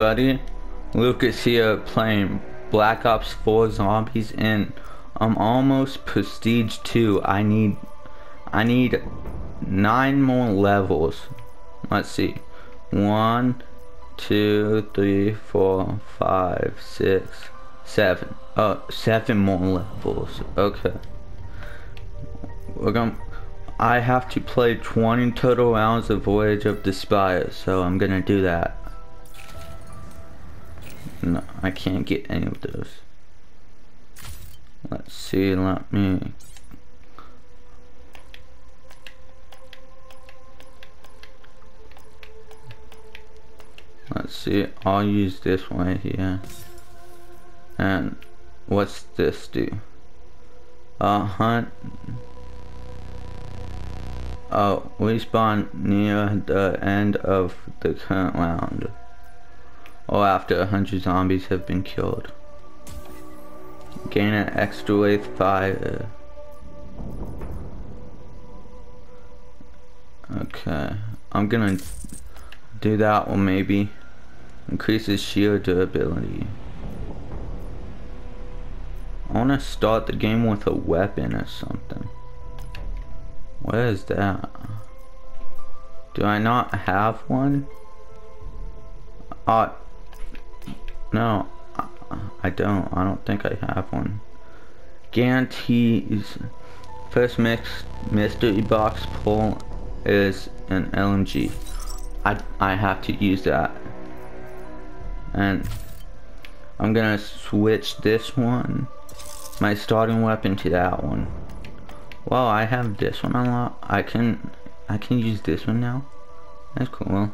buddy. Lucas here playing Black Ops 4 Zombies and I'm um, almost prestige 2. I need I need 9 more levels. Let's see. One, two, three, four, five, six, seven. Oh, seven more levels. Okay. We're gonna I have to play 20 total rounds of Voyage of Despair, so I'm gonna do that. No, I can't get any of those. Let's see, let me... Let's see, I'll use this one here. And what's this do? Uh, hunt. Oh, we spawn near the end of the current round. Or after a hundred zombies have been killed. Gain an extra wave fire. Okay, I'm gonna do that one maybe. Increases shield durability. I wanna start the game with a weapon or something. What is that? Do I not have one? Uh, no, I don't. I don't think I have one. Guarantees first mix mystery box pull is an LMG. I I have to use that. And I'm gonna switch this one, my starting weapon to that one. Well, I have this one unlocked. I can I can use this one now. That's cool.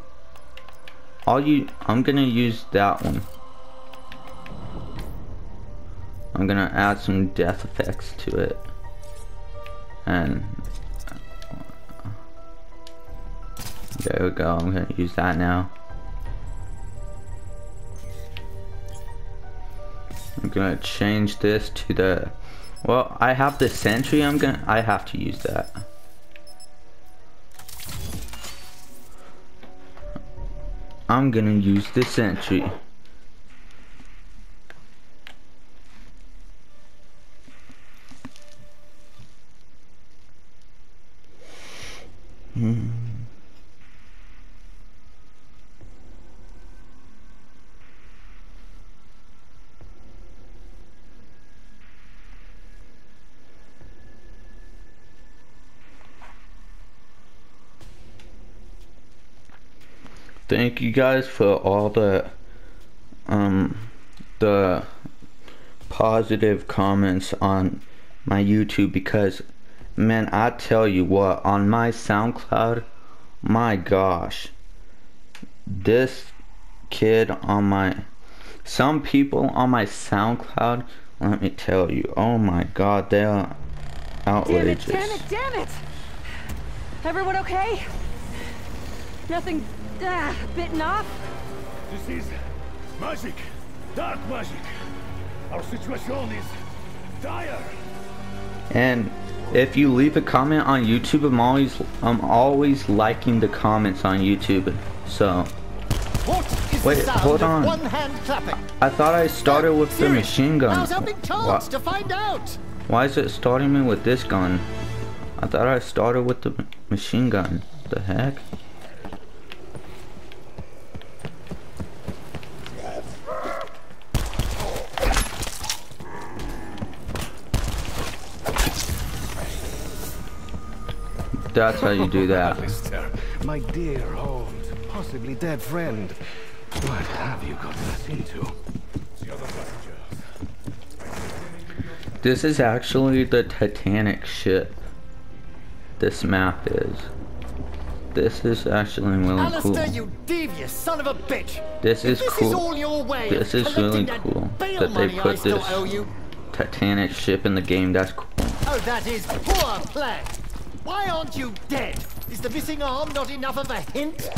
I'll use I'm gonna use that one. I'm gonna add some death effects to it. And there we go, I'm gonna use that now. I'm gonna change this to the well, I have the sentry, I'm gonna I have to use that. I'm gonna use the sentry. Thank you guys for all the um the positive comments on my YouTube because Man, I tell you what, on my SoundCloud, my gosh, this kid on my, some people on my SoundCloud, let me tell you, oh my god, they're outrageous. Damn it, damn it, damn it! Everyone okay? Nothing uh, bitten off? This is magic, dark magic. Our situation is dire. And if you leave a comment on YouTube, I'm always I'm always liking the comments on YouTube. So wait, hold on. One hand clapping. I thought I started with the machine gun. Why, to find out. why is it starting me with this gun? I thought I started with the machine gun. The heck? That's how you do that. Alistair, my dear old, possibly dead friend. What have you gotten us into? This is actually the Titanic ship. This map is. This is actually really Alistair, cool. you devious son of a bitch! This If is this cool. is all your way This is really collecting that cool that they put still this. Titanic ship in the game. That's cool. Oh, that is poor play. Why aren't you dead? Is the missing arm not enough of a hint?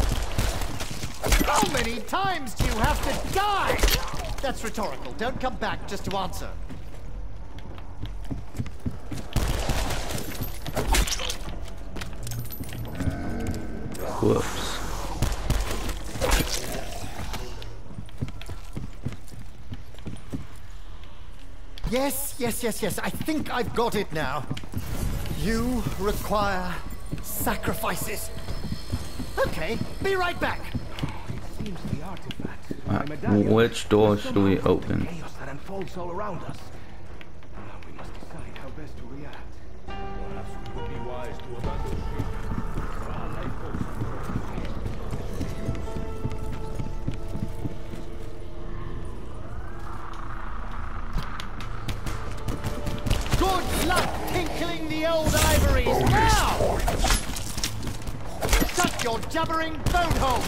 How many times do you have to die? That's rhetorical. Don't come back just to answer. Whoops. Yes, yes, yes, yes. I think I've got it now. You require sacrifices. Okay, be right back. Seems the artifact. Uh, which door is should we open? Chaos that unfolds all around us. Tinkling the old ivories now! Shut your jabbering bone hole!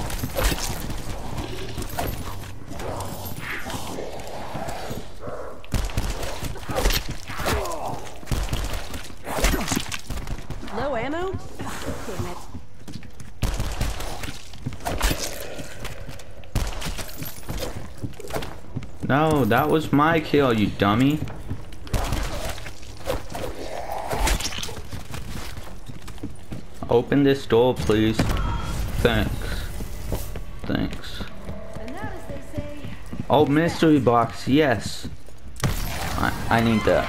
Low ammo? Damn it. No, that was my kill, you dummy. Open this door, please. Thanks. Thanks. And that, as they say, Oh, mystery box, yes. I, I need that.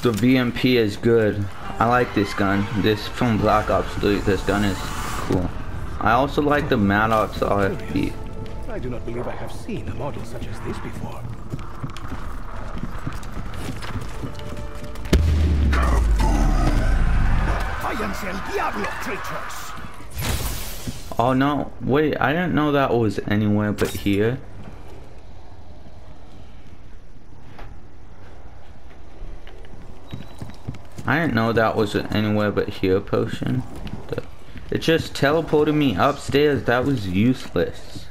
The VMP is good. I like this gun. This from Black Ops 3. This gun is cool. I also like the Maddox RFB. I do not believe I have seen a model such as this before. Oh no, wait, I didn't know that was anywhere but here. I didn't know that was anywhere but here potion. It just teleported me upstairs. That was useless.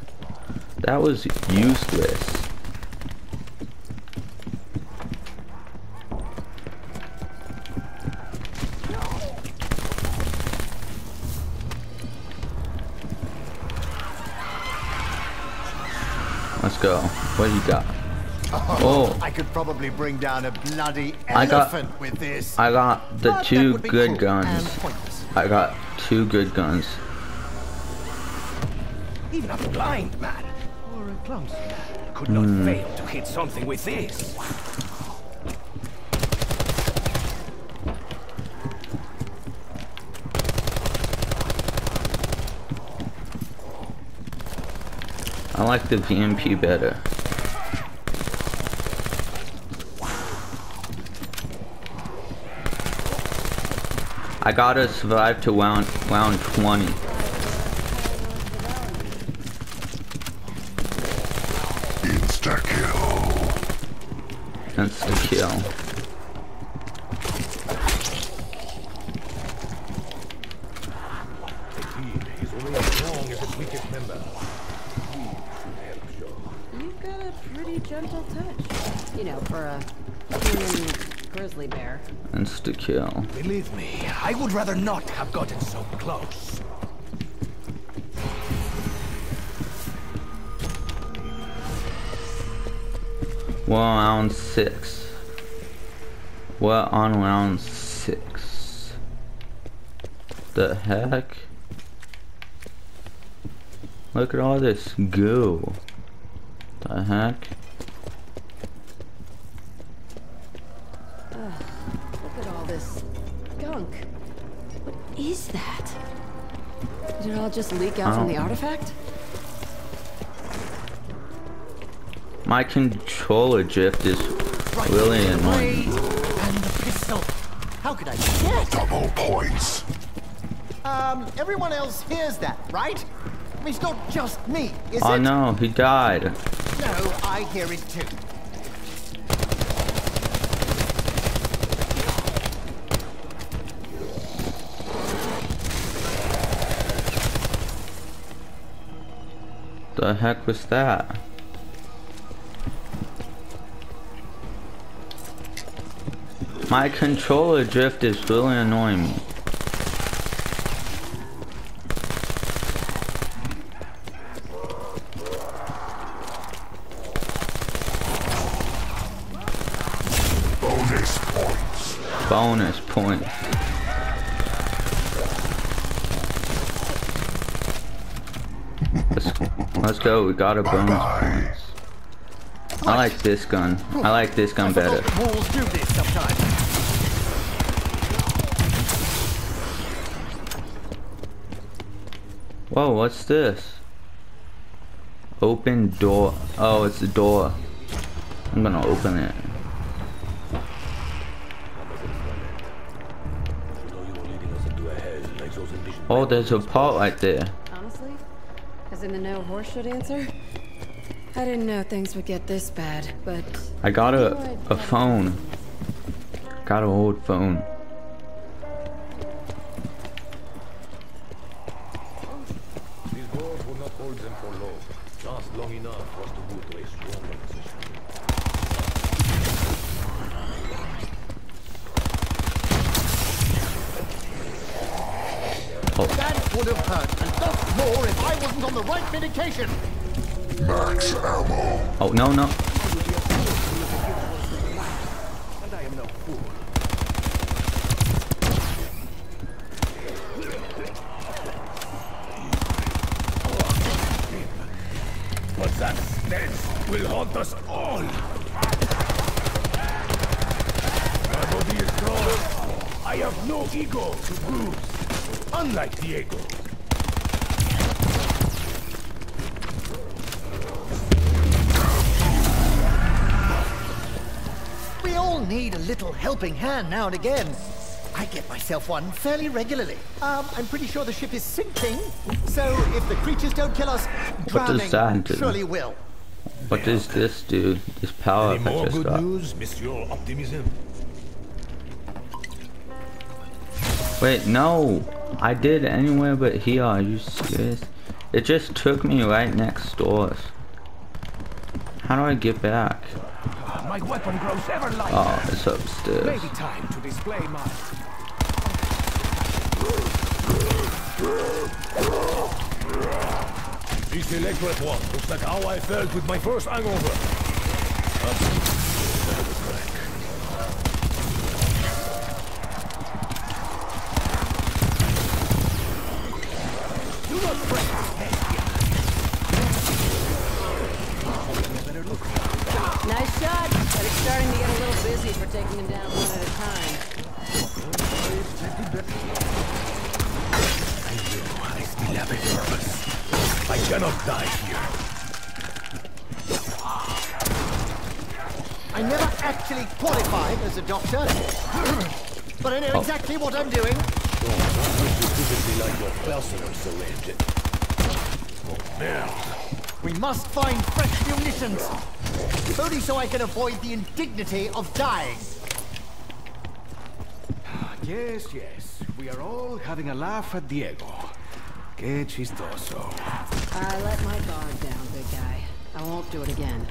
That was useless. Let's go. What you got? Oh, oh. I could probably bring down a bloody I got- with this. I got the But two good cruel guns. I got two good guns. Even a blind man or a clumsy man could not hmm. fail to hit something with this. I like the VMP better. I gotta survive to round round 20. Insta kill. That's the kill. Indeed, he's only as long as its weakest member. you've got a pretty gentle touch. You know, for a human grizzly bear. That's the kill. Believe me, I would rather not have gotten so close. We're on round six. We're on round six. The heck? Look at all this goo. The heck? Leak out from the Oh. artifact? My controller drift is Right, really the annoying. blade And the pistol. How could I forget? Double points. Um, everyone else hears that, right? I mean, it's not just me, is Oh it? no, he died. No, I hear it too. The heck was that? My controller drift is really annoying me. Bonus points. Bonus point. Let's, go, we got a bonus Bye-bye. points. I like this gun. I like this gun better. Walls do this sometimes. Whoa, what's this? Open door. Oh, it's a door. I'm gonna open it. You know you were leading us into a hell like those envisioned Oh, there's a pot right there. Honestly? In the no horse should answer? I didn't know things would get this bad, but I got a, a phone. Got an old phone. Unlike Diego. We all need a little helping hand now and again. I get myself one fairly regularly. Um, I'm pretty sure the ship is sinking, so if the creatures don't kill us, What does drowning that do? surely will. What does this do? This power Any up I more just good got. news, Monsieur Optimism? Wait, no. I did anywhere but here. Are you serious? It just took me right next door. How do I get back? My weapon grows ever lighter. Oh, it's upstairs. Maybe time to display my... This electric one looks like how I felt with my first hangover. nice shot, but it's starting to get a little busy for taking them down one at a time. I still have a purpose. I cannot die here. I never actually qualified as a doctor, but I know exactly what I'm doing. Specifically like your personal syringe. Merde. We must find fresh munitions, if only so I can avoid the indignity of dying. Ah, yes, yes. We are all having a laugh at Diego. Qué chistoso. I let my guard down, big guy. I won't do it again.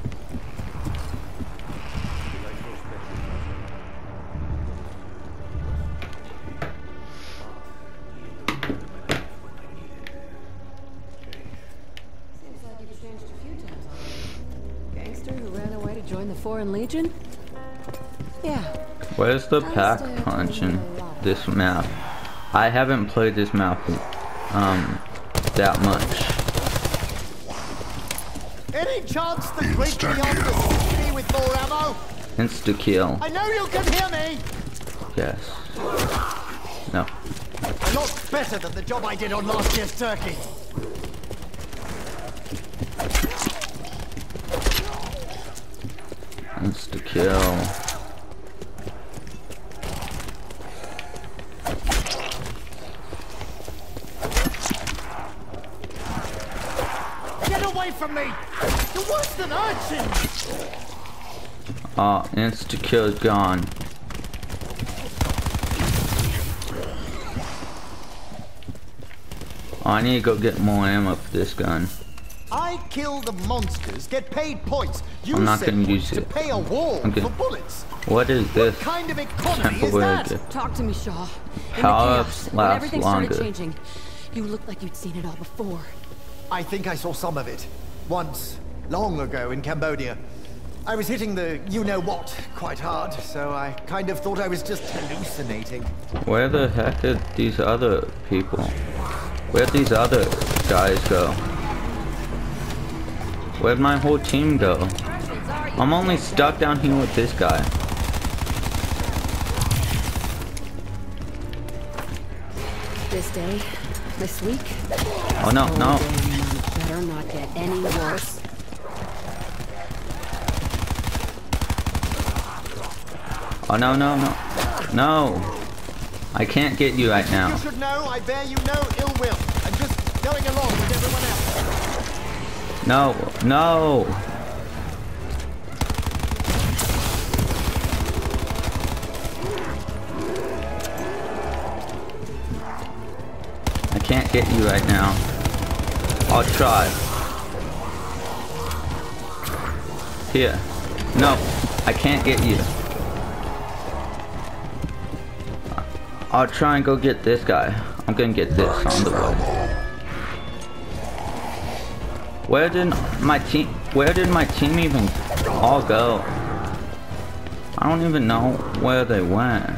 Foreign Legion? Yeah, Where's the I'll pack stay punch in you know a lot. this map? I haven't played this map um that much. Any chance the great beyond can see me with more ammo? Insta kill. I know you can hear me! Yes. No. A lot better than the job I did on last year's turkey. Insta kill. Get away from me! You're worse than urchins! Oh, ah, insta kill is gone. I need to go get more ammo for this gun. I kill the monsters, get paid points. You I'm not gonna points use to it. pay a wall Okay. for bullets. What is this? What kind of economy is that? gift. Talk to me, Shaw. Power-ups chaos, when last everything longer. started changing, you looked like you'd seen it all before. I think I saw some of it. Once, long ago in Cambodia. I was hitting the you-know-what quite hard, so I kind of thought I was just hallucinating. Where the heck did these other people? Where'd these other guys go? Where'd my whole team go? I'm only stuck down here with this guy. This day, this week. Oh no, no. Better not get any worse. Oh no, no, no. No. I can't get you right now. You should know I bear you no ill will. I'm just going along with everyone else. No, no. I can't get you right now. I'll try. Here. No, I can't get you. I'll try and go get this guy. I'm gonna get this on the way. Where did my team where did my team even all go? I don't even know where they went.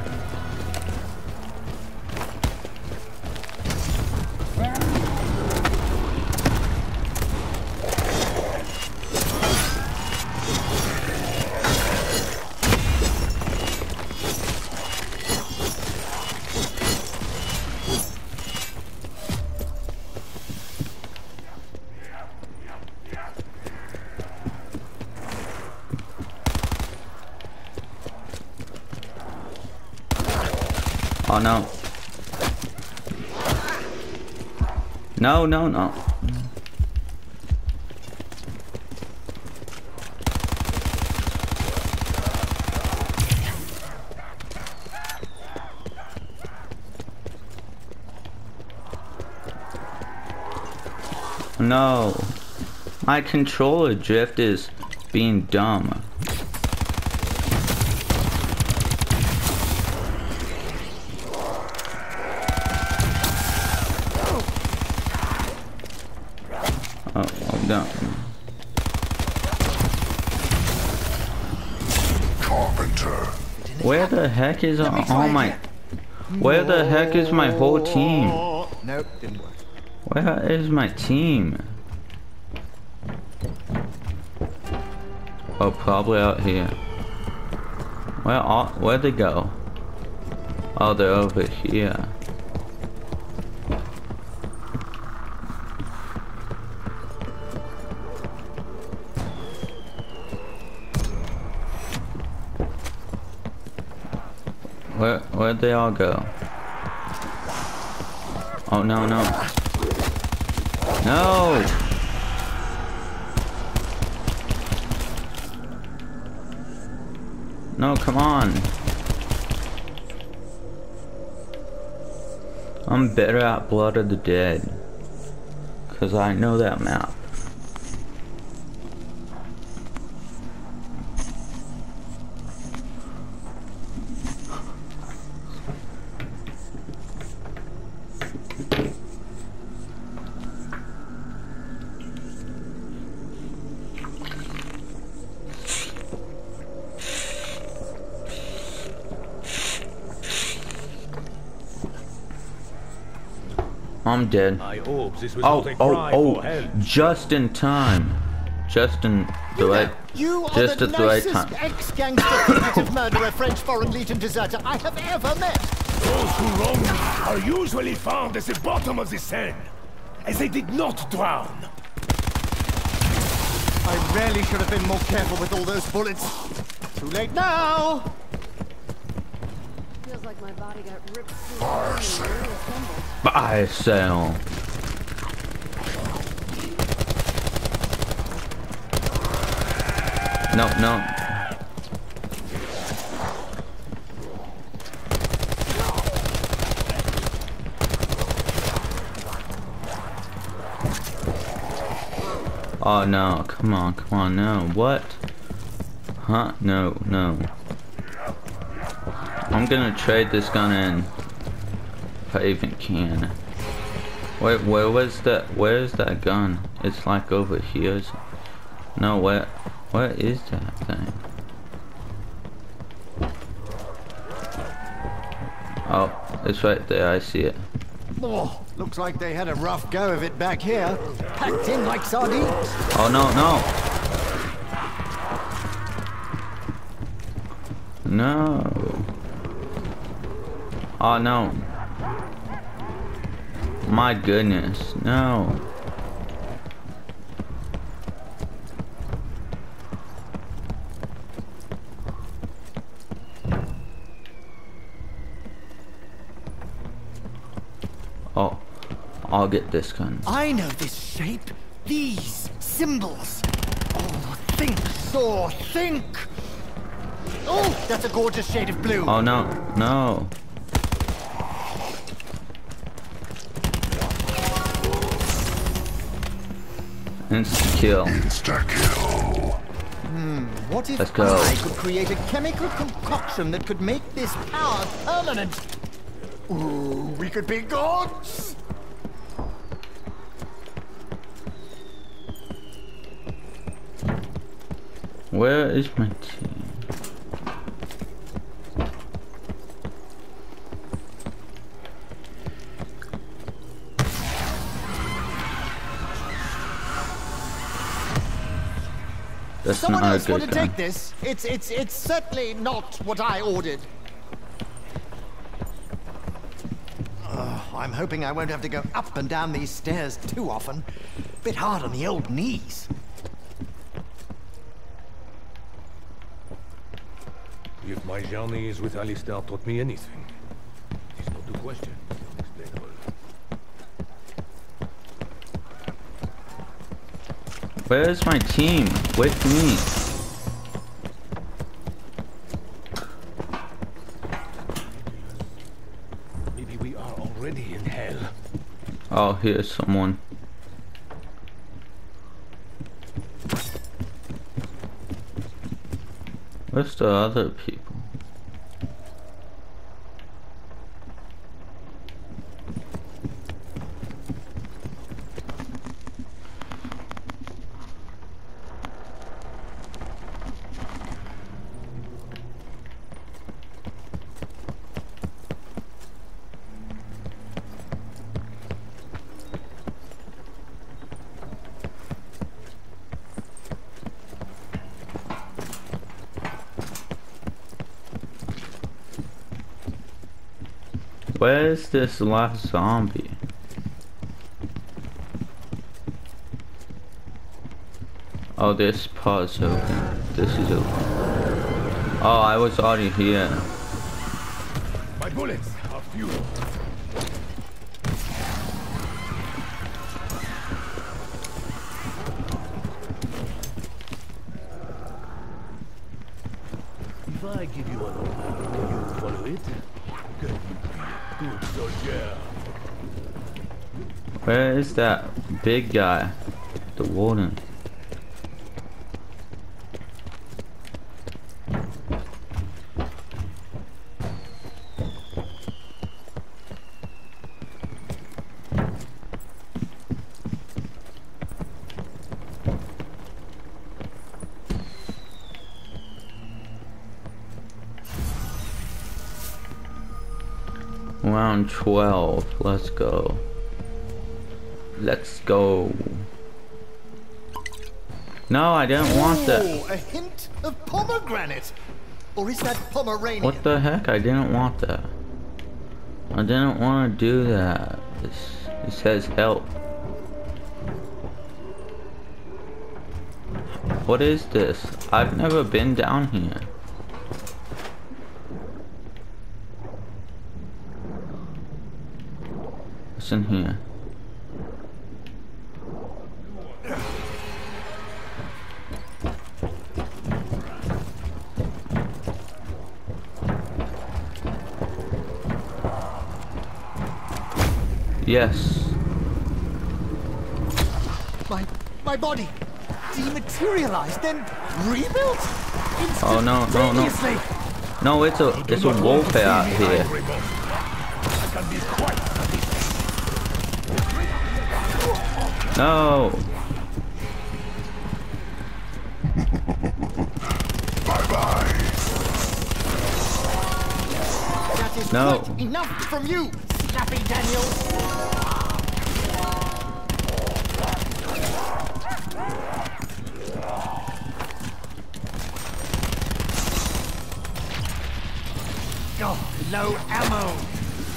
No, no, no. No. My controller drift is being dumb. Oh, oh no. Carpenter. Where the heck is all, all my... Where the heck is my whole oh, team? Oh, nope, didn't work. Where is my team? Oh, probably out here. Where all, where'd they go? Oh, they're over here. Where'd they all go? Oh, no, no. No! No, come on. I'm better at Blood of the Dead. Cause I know that map. I'm dead. I hope this was Oh, oh, oh, just in time. Just in the You right, know, you are just the at the right time. ex-gangster murderer, French Foreign Legion deserter I have ever met. Those who wrong me are usually found at the bottom of the Seine, as they did not drown. I really should have been more careful with all those bullets. Too late now. Feels like my body got ripped through and reassembled. Sell. No, no. Oh no, come on, come on, no. What? Huh? No, no. I'm gonna trade this gun in. If I even can. Wait, where was that? Where's that gun? It's like over here. is- No, where? Where is that thing? Oh, it's right there. I see it. Oh, looks like they had a rough go of it back here. Packed in like sardines. Oh no, no. No. Oh no. My goodness, no. Oh, I'll get this gun. I know this shape. These symbols. Oh, think, Thor, think! Oh, that's a gorgeous shade of blue. Oh no, no. Insta kill. Hmm, what if Let's go. I could create a chemical concoction that could make this power permanent? Ooh, we could be gods! Where is my team? That's Someone not a else want to gun. take this? It's it's it's certainly not what I ordered. Ugh, I'm hoping I won't have to go up and down these stairs too often. Bit hard on the old knees. If my journeys with Alistair taught me anything, it's not to question the unexplainable. Where's my team? With me. Maybe we are already in hell. Oh, here's someone. Where's the other people? Where's this last zombie? Oh, this part's open. This is open. Oh, I was already here. My bullets are few. Is that big guy? The warden. Round 12. Let's go. No, I didn't want that. Oh, a hint of pomegranate. Or is that Pomeranian? What the heck? I didn't want that. I didn't want to do that. This, it says help. What is this? I've never been down here. What's in here? Yes. My my body dematerialized, then rebuilt? Oh no, no, no. No, it's a it's a warfare out here. I can be quite No. No. enough from you, Snappy Daniels. low ammo.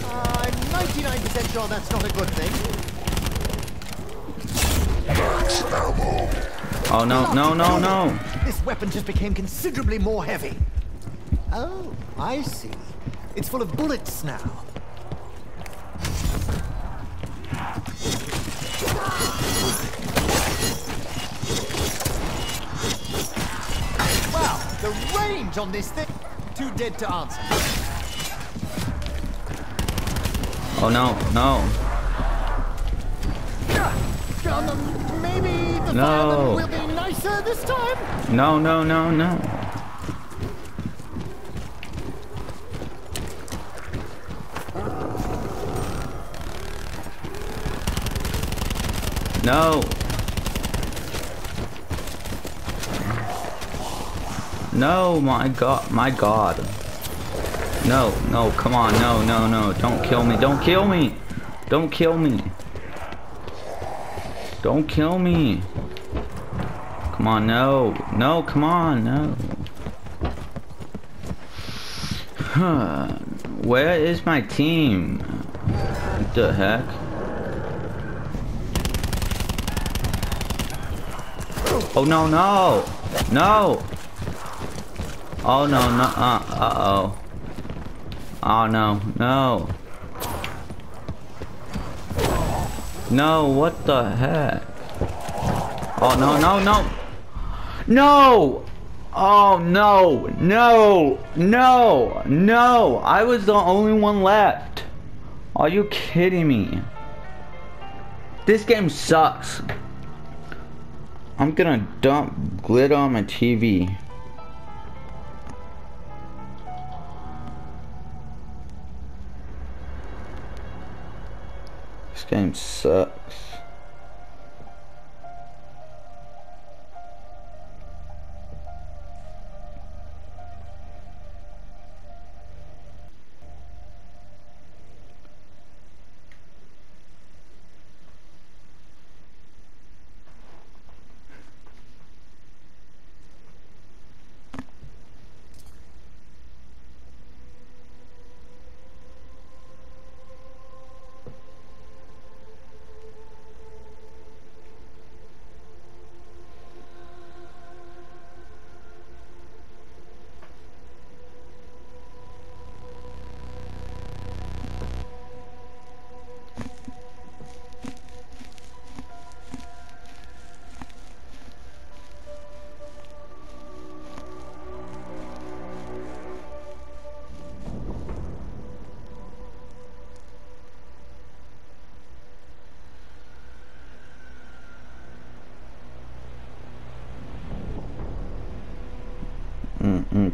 I'm 99% sure that's not a good thing. Max ammo. Oh no, no, no, no. This weapon just became considerably more heavy. Oh, I see. It's full of bullets now. Range on this thing. Too dead to answer. Oh no, no. Um, maybe the No. will be nicer this time? No, no, no, no. No. No, my god, my god. No, no, come on, no, no, no, don't kill me, don't kill me. Don't kill me. Don't kill me. Come on, no. No, come on, no. Huh. Where is my team? What the heck? Oh no, no! No! Oh no, no, uh, uh-oh. Oh no, no. No, what the heck? Oh no, no, no! No! Oh no, no, no, no! I was the only one left. Are you kidding me? This game sucks. I'm gonna dump glitter on my TV. Game sucks.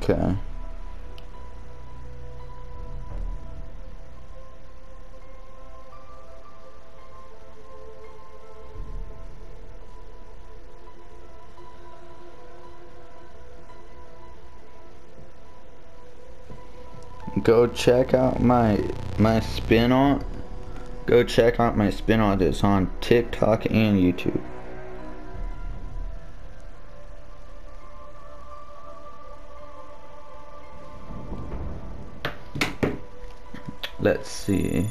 Okay. Go check out my my spin art. Go check out my spin art. It's on TikTok and YouTube. Let's see.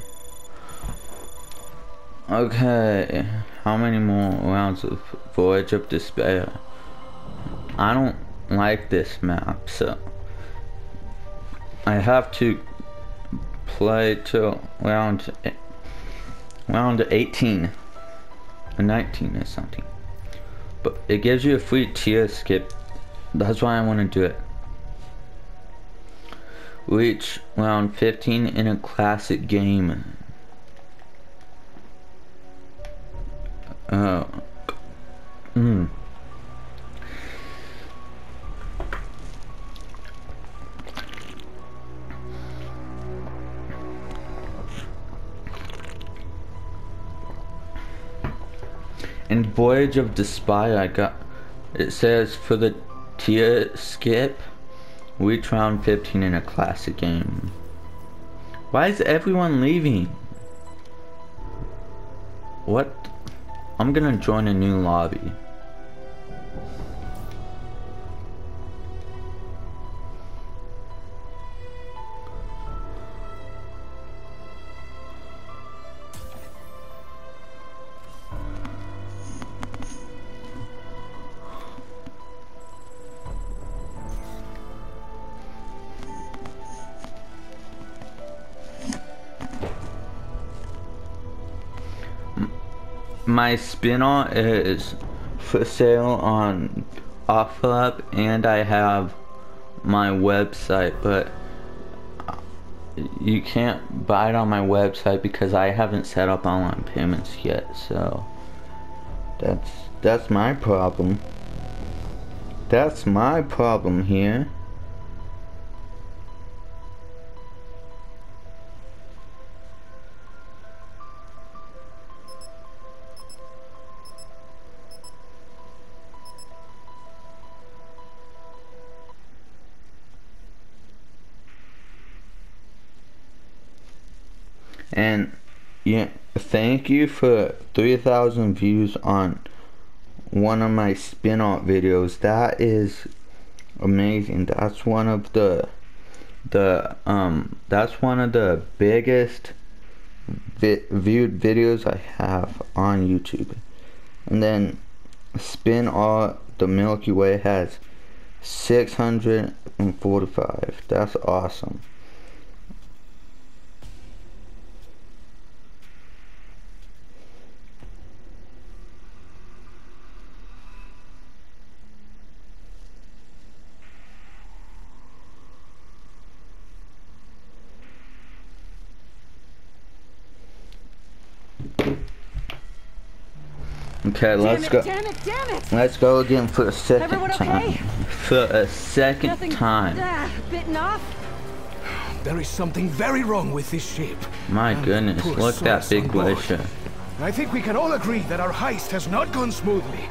Okay, how many more rounds of Voyage of Despair? I don't like this map, so I have to play till round round 18 or 19 or something. But it gives you a free tier skip. That's why I want to do it. Reach round 15 in a classic game. Uh, mm. In Voyage of Despair, I got. It says for the tier skip, reach round 15 in a classic game. Why is everyone leaving? What? I'm gonna join a new lobby. My spin-off is for sale on OfferUp and I have my website, but you can't buy it on my website because I haven't set up online payments yet, so that's that's my problem. That's my problem here. Thank you for 3,000 views on one of my spin-off videos. That is amazing. That's one of the the um that's one of the biggest vi viewed videos I have on YouTube. And then Spin All the Milky Way has 645. That's awesome. Okay, let's damn go. Damn it, damn it! Let's go again for a second Everyone time. For a second Nothing time. ah, bitten off? There is something very wrong with this ship. My And goodness, poor look that big glacier. I think we can all agree that our heist has not gone smoothly.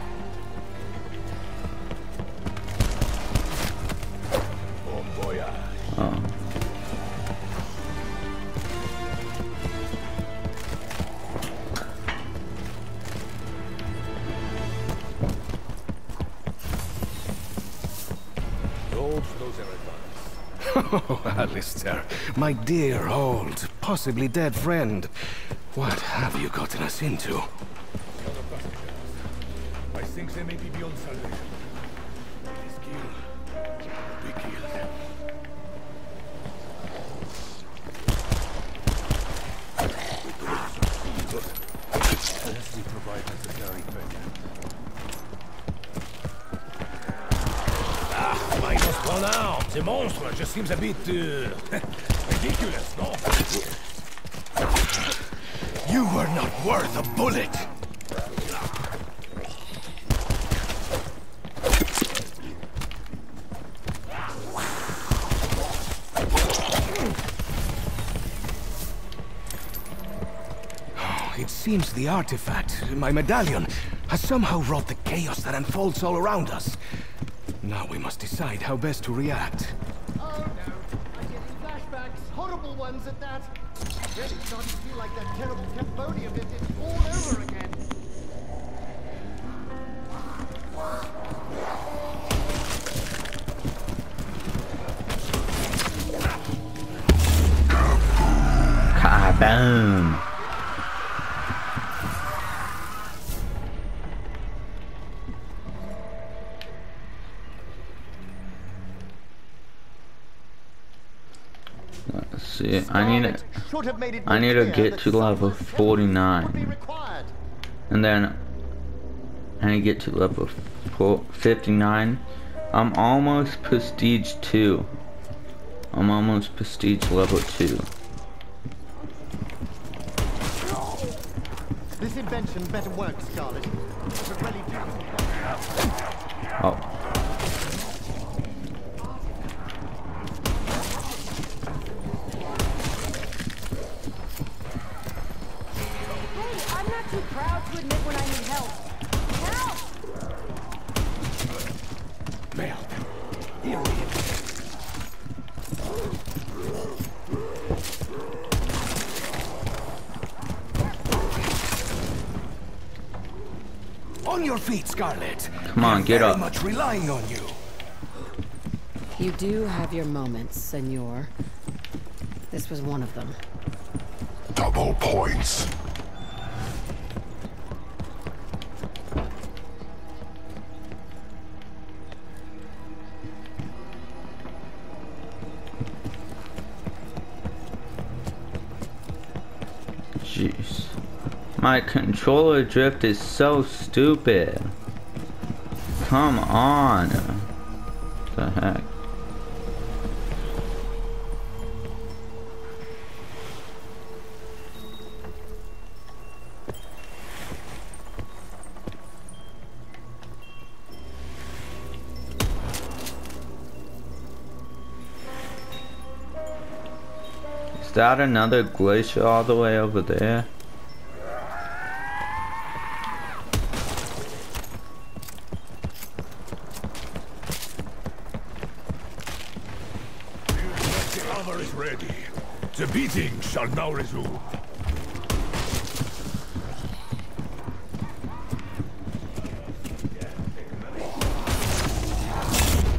My dear old, possibly dead friend. What have you gotten us into? I think they may be beyond salvation. This kill. Be killed. Unless we provide necessary treasure. Minus one out. The monster just seems a bit uh, ridiculous, no? You were not worth a bullet! It seems the artifact, my medallion, has somehow wrought the chaos that unfolds all around us. Now we must decide how best to react. Oh no, I'm getting flashbacks, horrible ones at that. Really starting to feel like that terrible Cambodia visit all over again. Kaboom! I need to, Scarlett should have made it I need to get to level 49. would be required. and then I need to get to level 59. I'm almost prestige 2. I'm almost prestige level 2. This invention better work, Scarlett. If it really do. Oh. Hey, I'm not too proud to admit when I need help. Help! Merde. Here we are. On your feet, Scarlett. Come on, We're get very up. much relying on you. You do have your moments, senor. This was one of them. Double points. My controller drift is so stupid. Come on. What the heck? Is that another glacier all the way over there? The armor is ready. The beating shall now resume.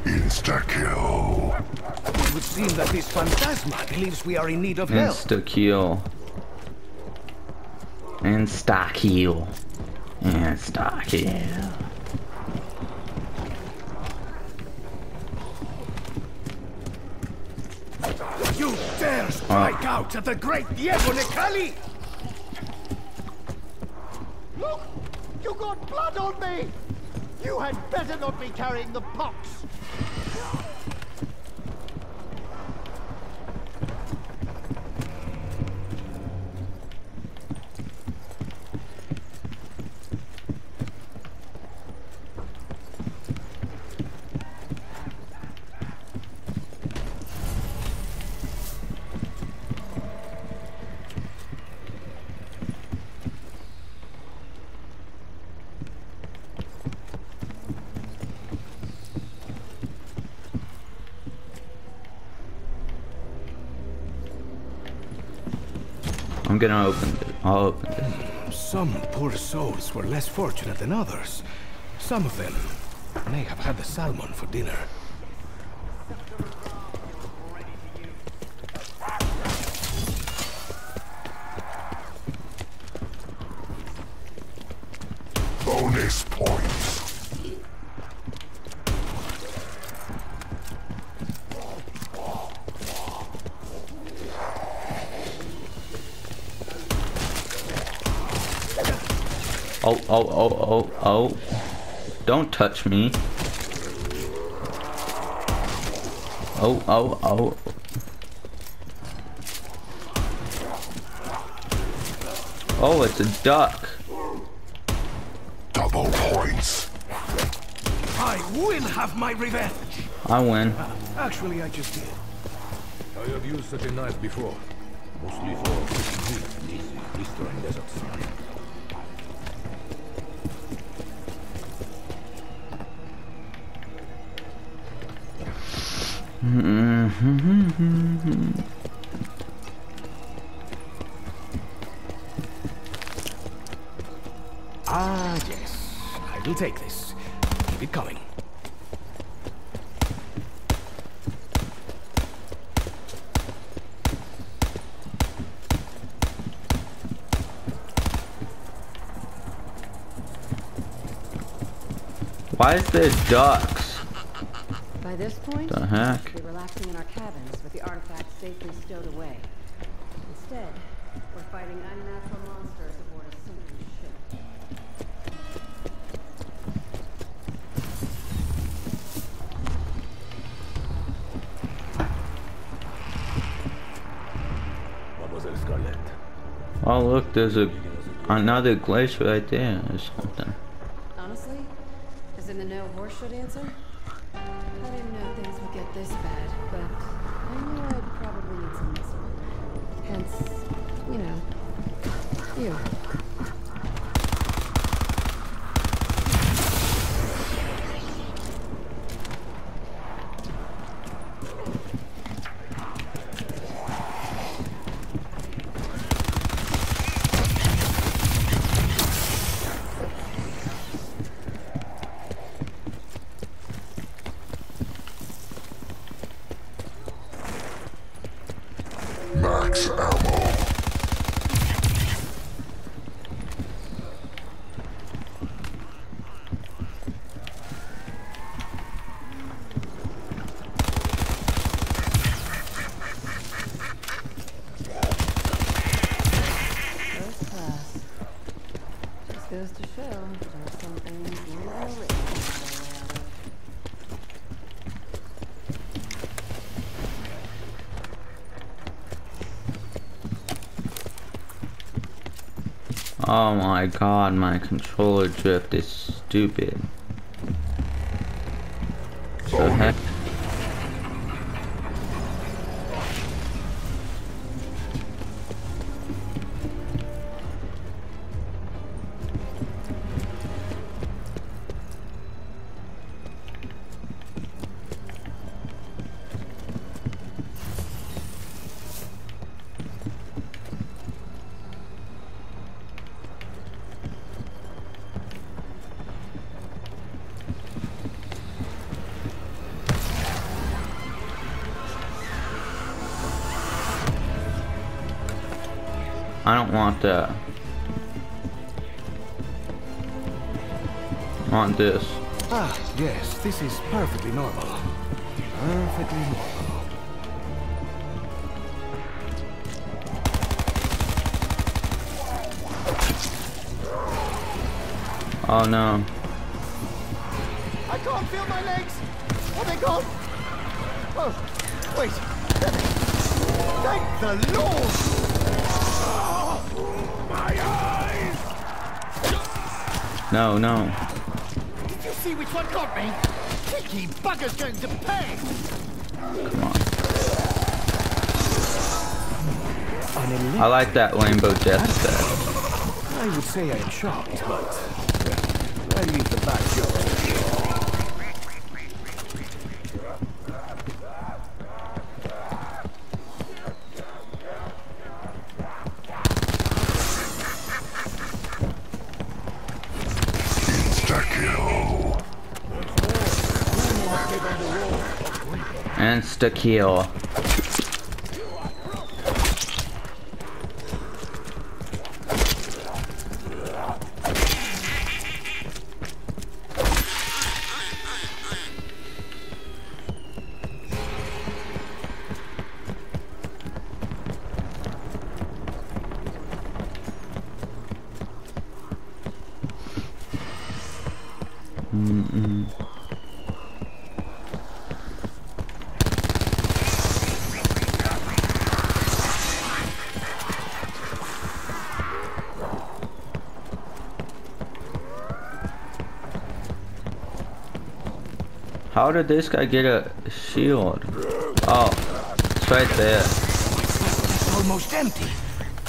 Insta-kill. It would seem that this phantasma believes we are in need of help. Insta kill. Insta kill. Insta kill. You dare strike out of the great Diego Necalli! Look! You got blood on me! You had better not be carrying the pox! I'm gonna open it. I'll open it. Some poor souls were less fortunate than others. Some of them may have had the salmon for dinner. Bonus points. Oh, oh, oh, oh, oh. Don't touch me. Oh, oh, oh. Oh, it's a duck. Double points. I will have my revenge! I win. Actually, I just did. I have used such a knife before. Mostly for fishing meat in these blistering deserts. Ah, yes. I will take this. Keep it coming. Why is there ducks? By this point, The heck? we should be relaxing in our cabins with the artifacts safely stowed away. Instead, we're fighting unnatural monsters aboard a sinking ship. Mademoiselle Scarlett. Oh, look, there's a another glacier right there or something. Honestly, is in the no horse should answer? This bad, but I knew I'd probably need some muscle. Hence, you know, you. Max ammo. First class. Oh my god, my controller drift is stupid. I don't want that. I want this. Ah, yes, this is perfectly normal. Perfectly normal. Oh no. I can't feel my legs. Are they gone? Oh, wait. Thank the Lord. No, no. Did you see which one got me? Cheeky bugger's going to pay. Come on. I like that rainbow death set. I would say I'm shocked, but I leave the back joke. Insta-kill. Insta kill. How did this guy get a shield? Oh, it's right there. It's almost empty.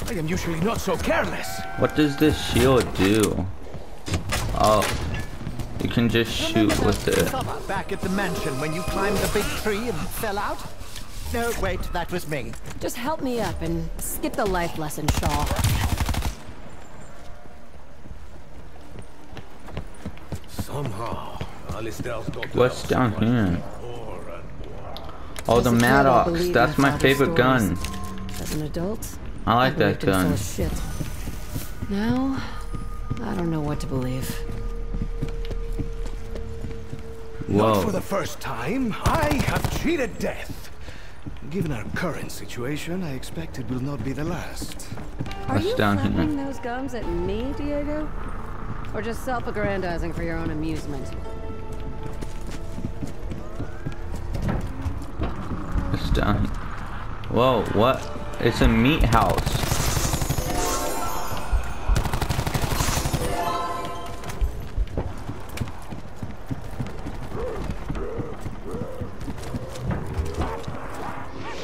I am usually not so careless. What does this shield do? Oh, you can just shoot with it. Summer back at the mansion when you climbed the big tree and fell out? No, wait, that was me. Just help me up and skip the life lesson, Shaw. Somehow, Alistair's got What's down here? more and more. Oh, the As a Maddox. That's my my favorite gun. As an adult, I like that believed him full gun. of shit. Now, I don't know what to believe. Not for the first time, I have cheated death. Given our current situation, I expect it will not be the last. Are What's you down here? flapping those gums at me, Diego? Or just self-aggrandizing for your own amusement? It's down. Whoa, what? It's a meat house.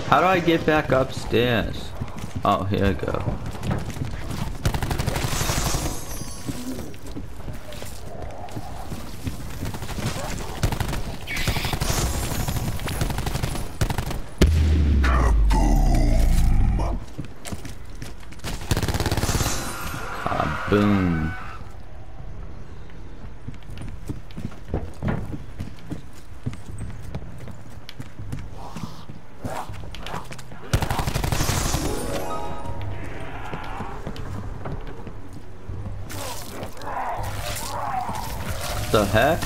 How do I get back upstairs? Oh, here I go. Boom. The heck?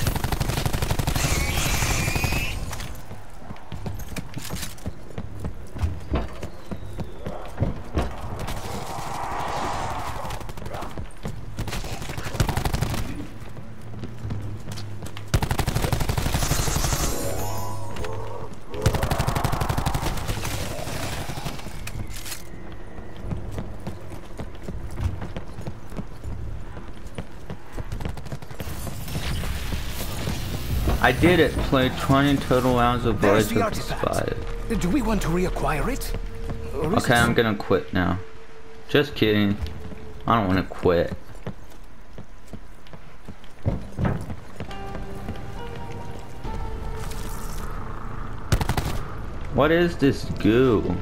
I did it. Played 20 total rounds of Voyage of the artifact. Do we want to reacquire it? Okay, I'm gonna quit now. Just kidding. I don't wanna quit. What is this goo?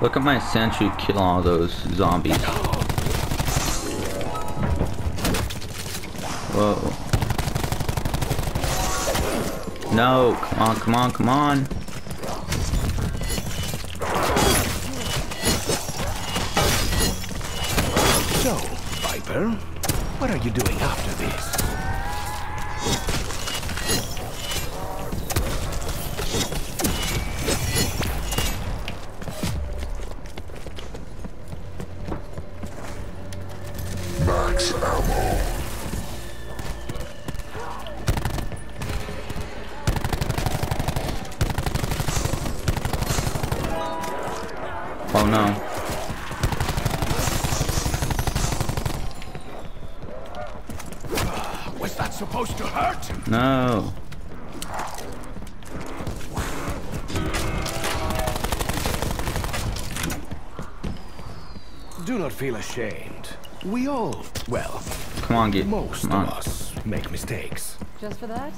Look at my sentry kill all those zombies. Whoa. No, come on, come on, come on. Ashamed. We all, well, Come on, get. most Come of us make mistakes. Just for that?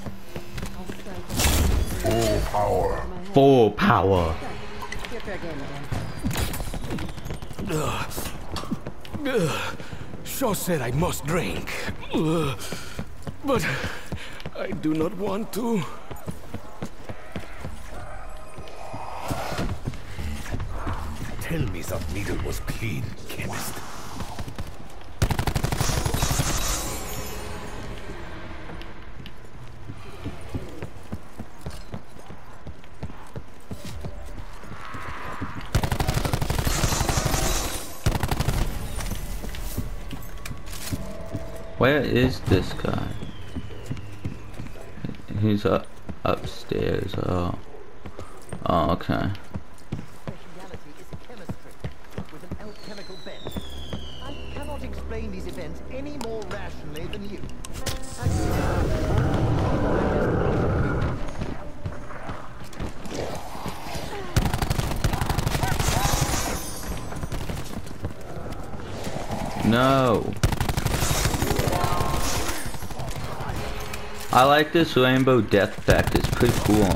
Full power. Full power. Your fair game again. Ugh. Shaw said I must drink. Ugh. But I do not want to. Tell me that needle was clean, Where is this guy? He's up upstairs. Oh. Oh, okay. I like this rainbow death effect. It's pretty cool.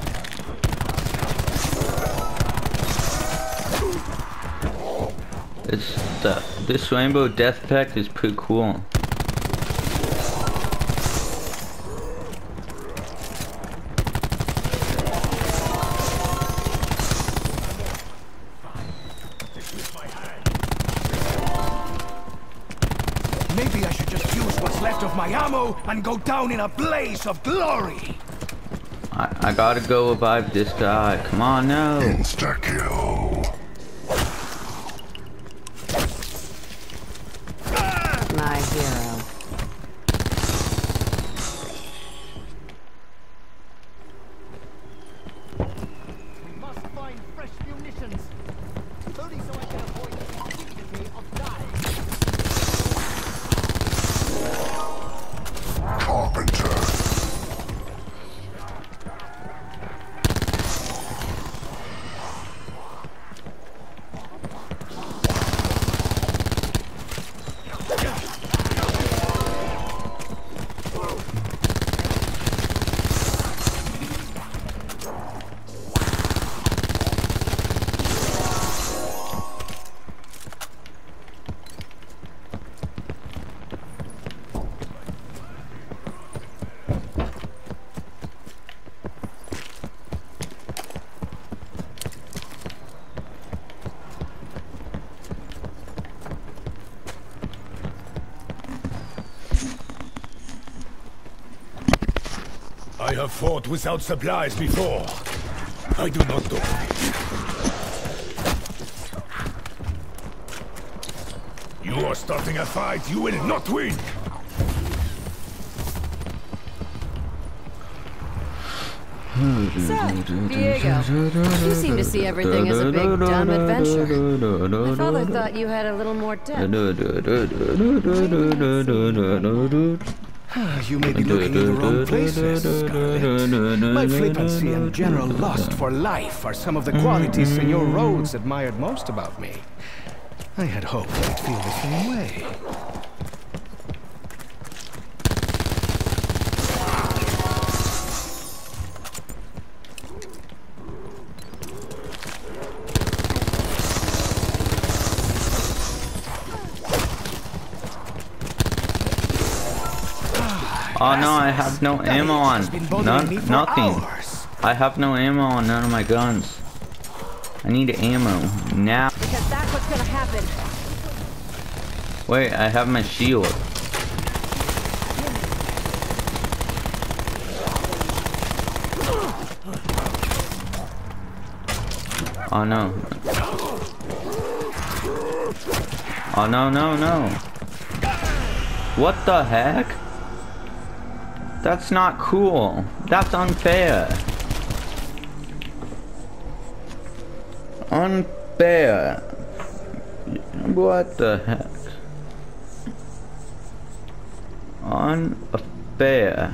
It's the this rainbow death effect is pretty cool. And go down in a blaze of glory. I, I gotta go revive this guy. Come on, no. Insta kill. Have fought without supplies before. I do not do. You are starting a fight you will not win. Hmm. So, Diego, you seem to see everything as a big, dumb adventure. My father thought you had a little more depth. Ah, you may be looking in the wrong places, Scarlett. My flippancy and general lust for life are some of the qualities Senor Rhodes admired most about me. I had hoped you'd feel the same way. No, I have no ammo on. It's been bothering None, nothing. hours. I have no ammo on none of my guns. I need ammo now. Because that's what's gonna happen. Wait, I have my shield. Oh no. Oh no, no, no. What the heck? That's not cool. That's unfair. Unfair. What the heck? Unfair.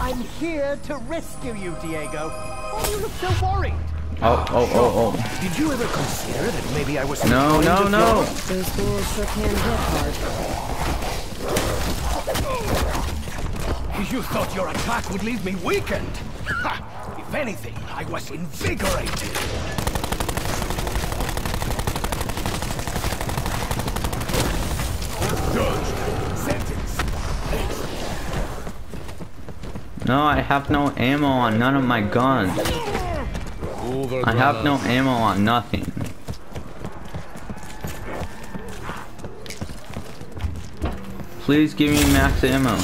I'm here to rescue you, Diego. Why do you look so worried? Oh, oh, oh, oh. Did you ever consider that maybe I was No, no, no. Those fools sure can hit hard. You thought your attack would leave me weakened. Ha! If anything, I was invigorated. No, I have no ammo on none of my guns. I have no ammo on nothing. Please give me max ammo.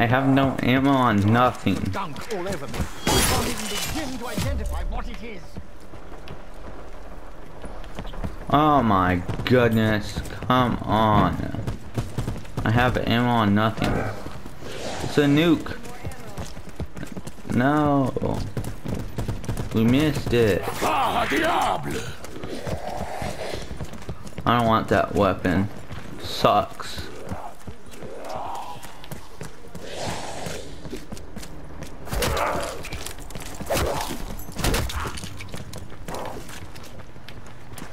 I have no ammo on nothing. All over me. I can't even begin to identify what it is. Oh my goodness. Come on. I have ammo on nothing. It's a nuke. No. We missed it. Ah, diable! I don't want that weapon. Sucks.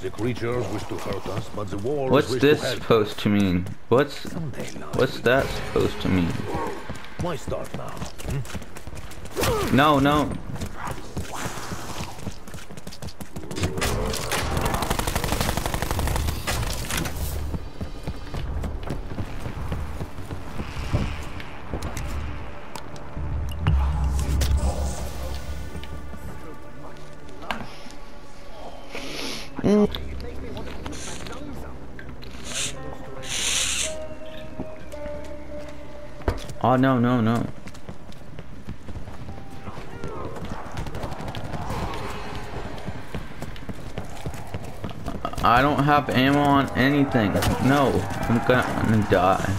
The creatures wish to hurt us, but the walls What's this to supposed to mean? What's what's that supposed to mean? Why start now? Hmm? No, no. No no no. I don't have ammo on anything. No, I'm gonna, die.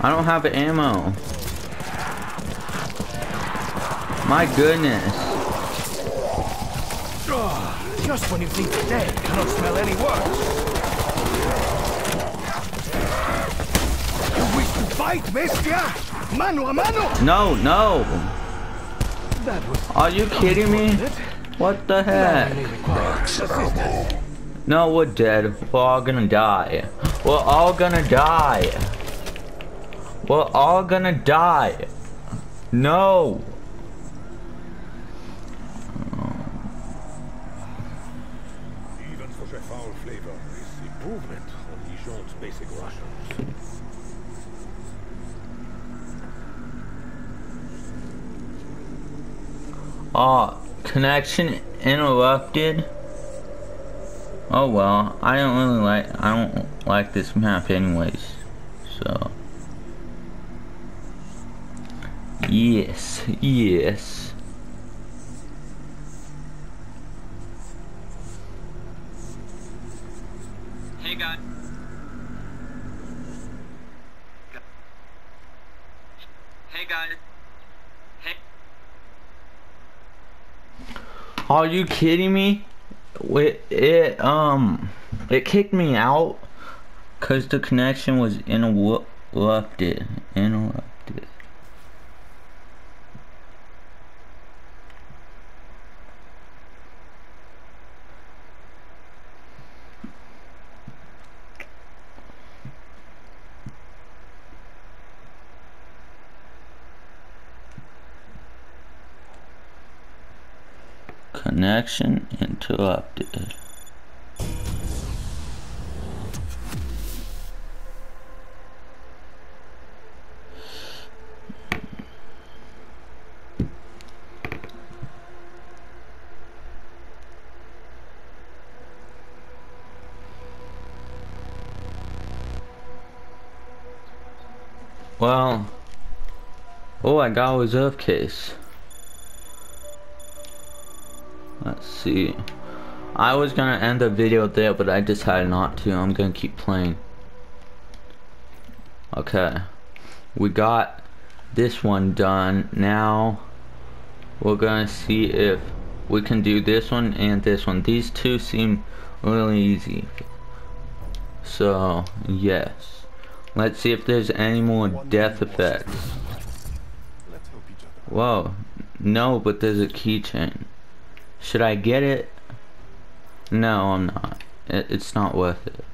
I don't have ammo. My goodness. Ah, just when you think the dead cannot smell any worse. No, no. Are you kidding me? What the heck? only required assistance. No, we're dead. We're all gonna die. We're all gonna die. We're all gonna die. No. Even such a foul flavor is improvement on Dijon's basic rations. Oh, connection interrupted. Oh well, I don't really like, I don't like this map anyways, so. Yes, yes. Hey guys. Hey guys. Hey. Are you kidding me? It, it um, it kicked me out because the connection was interrupted. Interrupted. Connection interrupted. Well, all I got was Earth case. Let's see. I was gonna end the video there, but I decided not to. I'm gonna keep playing. Okay. We got this one done. Now, we're gonna see if we can do this one and this one. These two seem really easy. So, yes. Let's see if there's any more death effects. Whoa. No, but there's a keychain. Should I get it? No, I'm not. It, it's not worth it.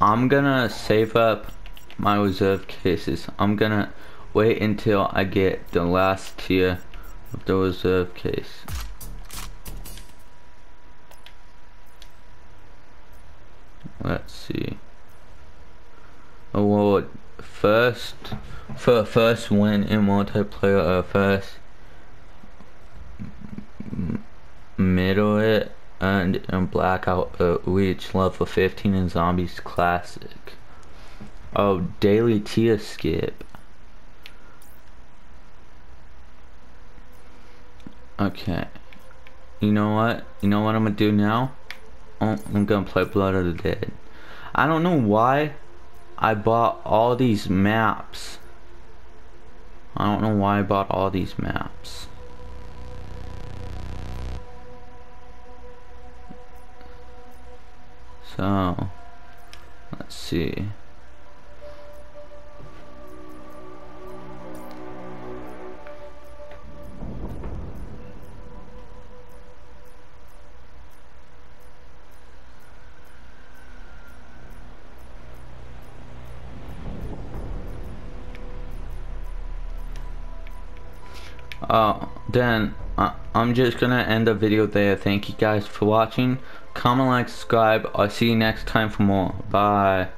I'm gonna save up my reserve cases. I'm gonna wait until I get the last tier of the reserve case. Let's see. Award first for first win in multiplayer or first middle it and, and blackout uh, reach level 15 in zombies classic. Oh daily tier skip. Okay. You know what? You know what I'm gonna do now? Oh, I'm gonna play blood of the dead. I don't know why I bought all these maps. I don't know why I bought all these maps So, let's see. Oh, then uh, I'm just gonna end the video there. Thank you guys for watching. Comment, like, subscribe. I'll see you next time for more. Bye.